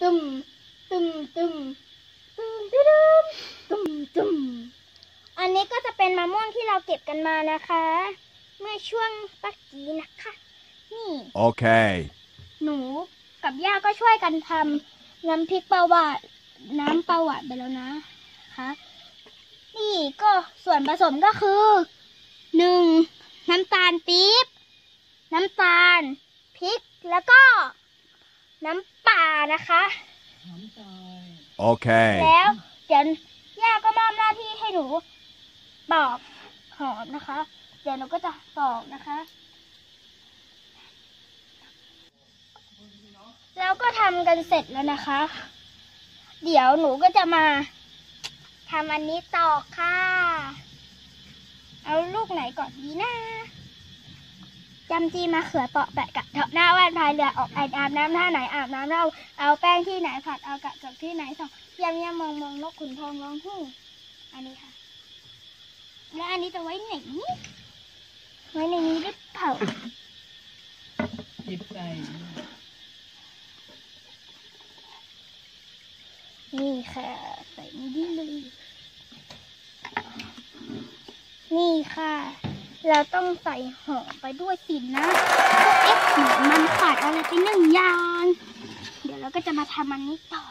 ตุ้มตุ้มตุ้มตุ้มตุ้มตุ้มตุ้มอันนี้ก็จะเป็นมะม่วงที่เราเก็บกันมานะคะ เมื่อช่วงปักกี้นะคะ นี่ Okay. หนูกับย่าก็ช่วยกันทำน้ำพริกปลาหวานน้ำปลาหวานไปแล้วนะคะนี่ก็ส่วนผสมก็คือหนึ่งน้ำตาลปี๊บ น้ำตาลพริกแล้วก็น้ำ ปลานะคะ Okay. แล้วเดี๋ยวย่าก็มอบหน้าที่ให้หนูปอกหอมนะคะ เดี๋ยวหนูก็จะปอกนะคะ แล้วก็ทำกันเสร็จแล้วนะคะ เดี๋ยวหนูก็จะมาทำอันนี้ต่อค่ะ เอาลูกไหนก่อนดีนะ จำจีมาเขือเปาะแปะกะเถาะหน้าว่านพายเรือออกไออาบน้ำท่าไหนอาบน้ำเราเอาแป้งที่ไหนผัดเอากะกับที่ไหนส่องยำยำมองมองนกขุนทองร้องฮู้อันนี้ค่ะ แล้วอันนี้จะไว้ไหนไว้ในนี้หรือเปล่าหยิบใส่นี่ค่ะใส่นี่ด้เลยนี่ค่ะ เราต้องใส่ห่อไปด้วยสินะ เอ๊ะเหมือนมันขาดอะไรไปหนึ่งอย่าง เดี๋ยวเราก็จะมาทำอันนี้ต่อ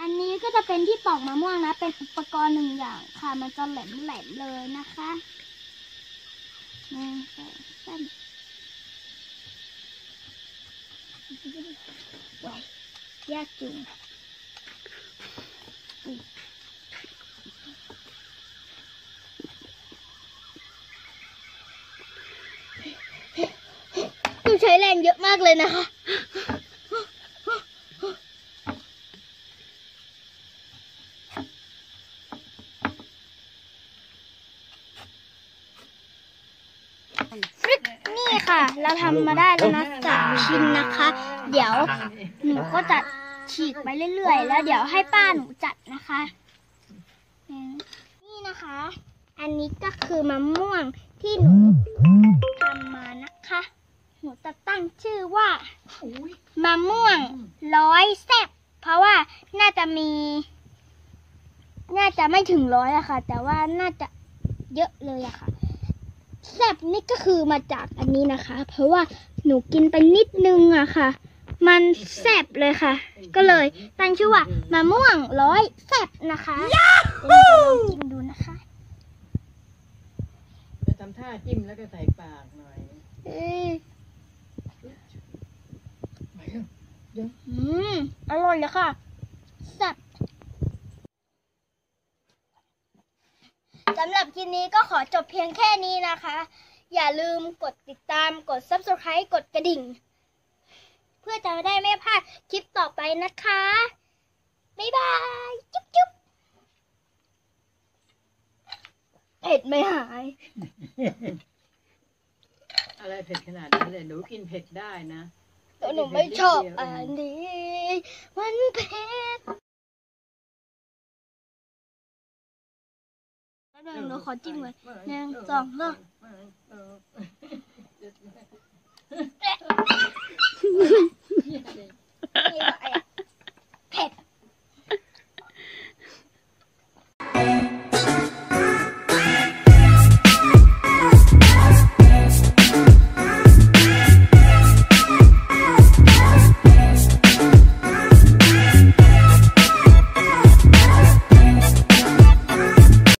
อันนี้ก็จะเป็นที่ปอกมะม่วงนะ เป็นอุปกรณ์หนึ่งอย่างค่ะ มันจะแหลมแหลมเลยนะคะหนึ่งสองสามว้ายยากจุง ต้องใช้แรงเยอะมากเลยนะคะ นี่ค่ะ เราทำมาได้แล้วนะสามชิ้นนะคะ เดี๋ยวหนูก็จะฉีกไปเรื่อยๆ แล้วเดี๋ยวให้ป้าหนูจัดนะคะ นี่นะคะ อันนี้ก็คือมะม่วงที่หนูทำมานะคะ หนูจะตั้งชื่อ ว่าอุ้ยมะม่วงร้อยแซ่บเพราะว่าน่าจะมี น่าจะไม่ถึงร้อยอะค่ะ แต่ว่าน่าจะเยอะเลยอะค่ะแซ่บนี่ก็คือมาจากอันนี้นะคะ เพราะว่าหนูกินไปนิดนึงอะค่ะ มันแซ่บเลยค่ะ ก็เลยตั้งชื่อว่ามะม่วงร้อยแซ่บนะคะเดี๋ยวหนูจะลองกินดูนะคะจะทำท่าจิ้มแล้วก็ใส่ปากหน่อย เอ้ย ไปเถอะเดี๋ยว อืม อร่อยเลยค่ะแซ่บสำหรับคลิปนี้ก็ขอจบเพียงแค่นี้นะคะ อย่าลืมกดติดตามกด subscribe กดกระดิ่ง เพื่อจะได้ไม่พลาดคลิปต่อไปนะคะ บ๊ายบาย จุ๊บจุ๊บเผ็ดไม่หาย อะไรเผ็ดขนาดนั้นเลยหนูกินเผ็ดได้นะ แต่หนูไม่ชอบอันนี้มันเผ็ดแล้วเดี๋ยวหนูขอจิ้มก่อนหนึ่งสองสาม